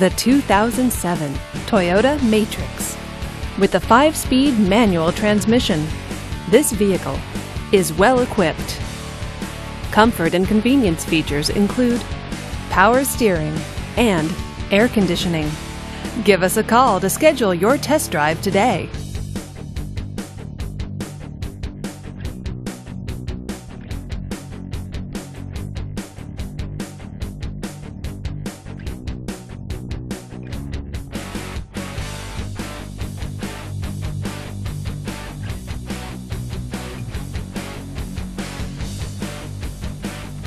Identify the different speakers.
Speaker 1: The 2007 Toyota Matrix. With a 5-speed manual transmission, this vehicle is well equipped. Comfort and convenience features include power steering and air conditioning. Give us a call to schedule your test drive today.